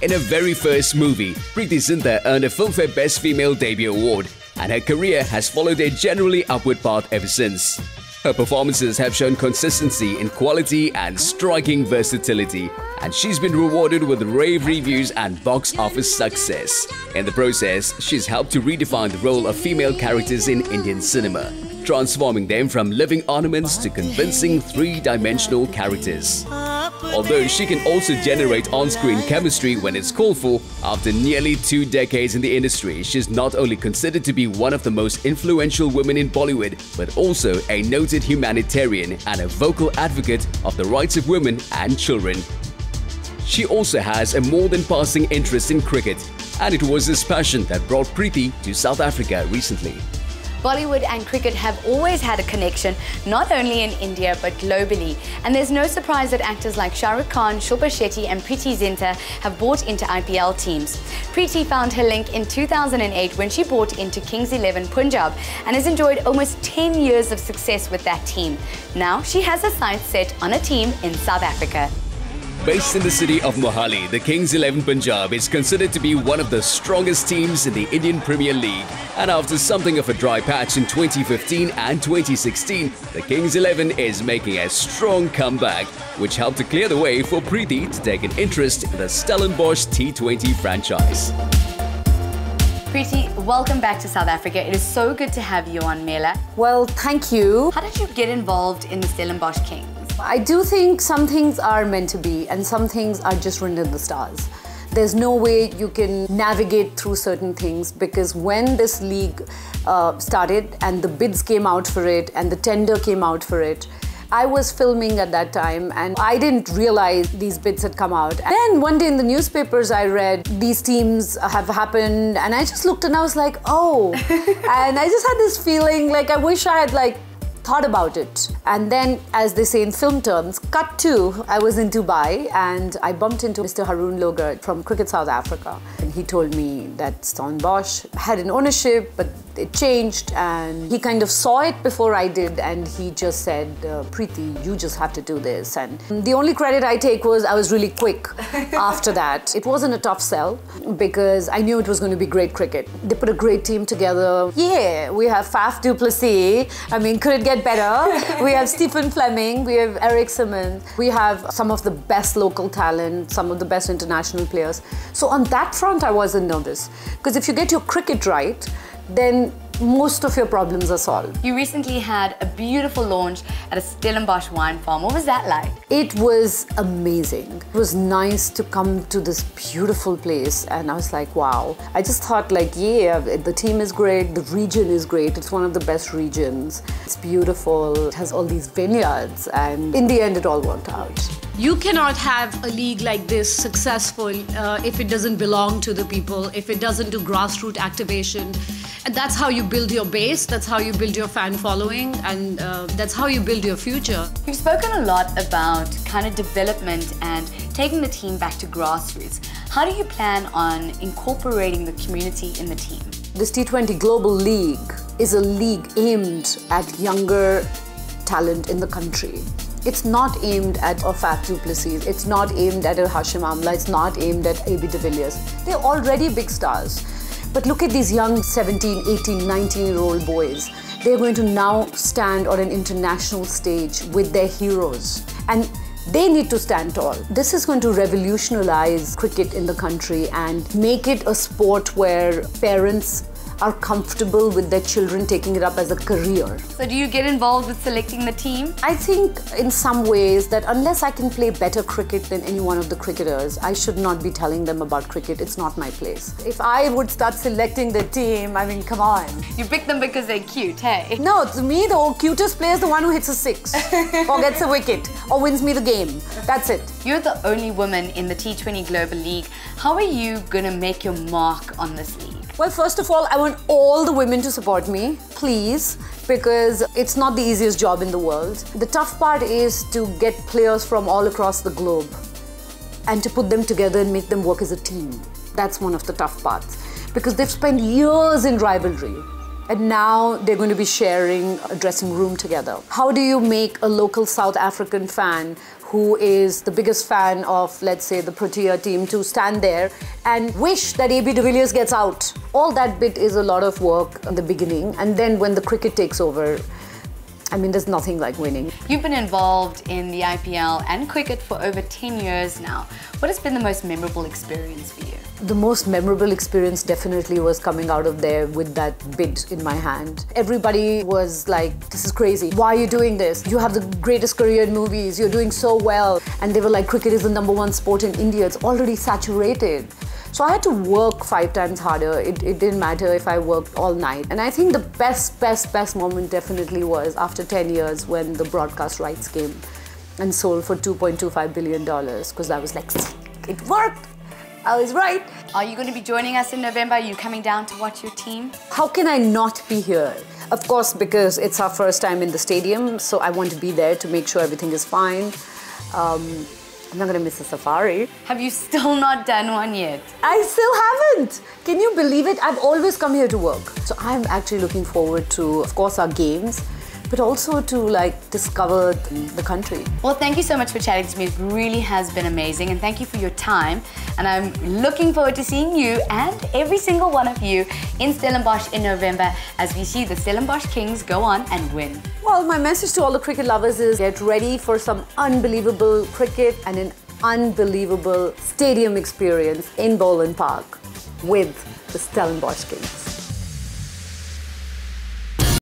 In her very first movie, Preity Zinta earned a Filmfare Best Female Debut Award, and her career has followed a generally upward path ever since. Her performances have shown consistency in quality and striking versatility, and she's been rewarded with rave reviews and box office success. In the process, she's helped to redefine the role of female characters in Indian cinema, transforming them from living ornaments to convincing three-dimensional characters. Although she can also generate on-screen chemistry when it's called for, after nearly two decades in the industry, she's not only considered to be one of the most influential women in Bollywood, but also a noted humanitarian and a vocal advocate of the rights of women and children. She also has a more than passing interest in cricket, and it was this passion that brought Preity to South Africa recently. Bollywood and cricket have always had a connection, not only in India but globally. And there's no surprise that actors like Shah Rukh Khan, Shilpa Shetty and Preity Zinta have bought into IPL teams. Preity found her link in 2008 when she bought into Kings 11 Punjab and has enjoyed almost 10 years of success with that team. Now she has her sights set on a team in South Africa. Based in the city of Mohali, the Kings 11 Punjab is considered to be one of the strongest teams in the Indian Premier League. And after something of a dry patch in 2015 and 2016, the Kings 11 is making a strong comeback, which helped to clear the way for Preity to take an interest in the Stellenbosch T20 franchise. Preity, welcome back to South Africa. It is so good to have you on Mela. Well, thank you. How did you get involved in the Stellenbosch Kings? I do think some things are meant to be and some things are just written in the stars. There's no way you can navigate through certain things because when this league uh, started and the bids came out for it and the tender came out for it, I was filming at that time and I didn't realize these bids had come out. And then one day in the newspapers I read these teams have happened and I just looked and I was like, oh. and I just had this feeling like I wish I had like thought about it. And then, as they say in film terms, cut to, I was in Dubai and I bumped into Mr. Haroon Lorgat from Cricket South Africa. And he told me that Stellenbosch had an ownership, but it changed and he kind of saw it before I did and he just said, uh, Preity, you just have to do this. And the only credit I take was I was really quick after that. It wasn't a tough sell because I knew it was going to be great cricket. They put a great team together. Yeah, we have Faf du Plessis. I mean, could it get better? we have Stephen Fleming, we have Eric Simons, we have some of the best local talent, some of the best international players. So on that front, I wasn't nervous because if you get your cricket right, then most of your problems are solved. You recently had a beautiful launch at a Stellenbosch wine farm. What was that like? It was amazing. It was nice to come to this beautiful place and I was like, wow. I just thought like, yeah, the team is great, the region is great. It's one of the best regions. It's beautiful. It has all these vineyards and in the end it all worked out. You cannot have a league like this successful uh, if it doesn't belong to the people, if it doesn't do grassroots activation. And that's how you build your base, that's how you build your fan following, and uh, that's how you build your future. You've spoken a lot about kind of development and taking the team back to grassroots. How do you plan on incorporating the community in the team? This T20 Global League is a league aimed at younger talent in the country. It's not aimed at a Faf du It's not aimed at a Hashim Amla. It's not aimed at AB de Villiers. They're already big stars. But look at these young 17, 18, 19 year old boys. They're going to now stand on an international stage with their heroes. And they need to stand tall. This is going to revolutionize cricket in the country and make it a sport where parents are comfortable with their children taking it up as a career. So do you get involved with selecting the team? I think in some ways that unless I can play better cricket than any one of the cricketers, I should not be telling them about cricket. It's not my place. If I would start selecting the team, I mean, come on. You pick them because they're cute, hey? No, to me, the cutest player is the one who hits a six or gets a wicket or wins me the game. That's it. You're the only woman in the T20 Global League. How are you going to make your mark on this league? Well, first of all, I want all the women to support me, please, because it's not the easiest job in the world. The tough part is to get players from all across the globe and to put them together and make them work as a team. That's one of the tough parts because they've spent years in rivalry. And now they're going to be sharing a dressing room together. How do you make a local South African fan who is the biggest fan of, let's say, the Protea team to stand there and wish that AB de Villiers gets out? All that bit is a lot of work in the beginning, and then when the cricket takes over, I mean, there's nothing like winning. You've been involved in the IPL and cricket for over 10 years now. What has been the most memorable experience for you? The most memorable experience definitely was coming out of there with that bid in my hand. Everybody was like, this is crazy. Why are you doing this? You have the greatest career in movies. You're doing so well. And they were like, cricket is the number one sport in India. It's already saturated. So I had to work five times harder. It, it, didn't matter if I worked all night. And I think the best, best, best moment definitely was after 10 years when the broadcast rights came and sold for $2.25 billion because I was like, it worked. I was right. Are you going to be joining us in November? Are you coming down to watch your team? How can I not be here? Of course, because it's our first time in the stadium, so I want to be there to make sure everything is fine. Um, I'm not gonna miss a safari. Have you still not done one yet? I still haven't. Can you believe it? I've always come here to work. So I'm actually looking forward to, of course, our games, but also to like discover the country. Well, thank you so much for chatting to me. It really has been amazing and thank you for your time. And I'm looking forward to seeing you and every single one of you in Stellenbosch in November as we see the Stellenbosch Kings go on and win. Well, my message to all the cricket lovers is get ready for some unbelievable cricket and an unbelievable stadium experience in Boland Park with the Stellenbosch Kings.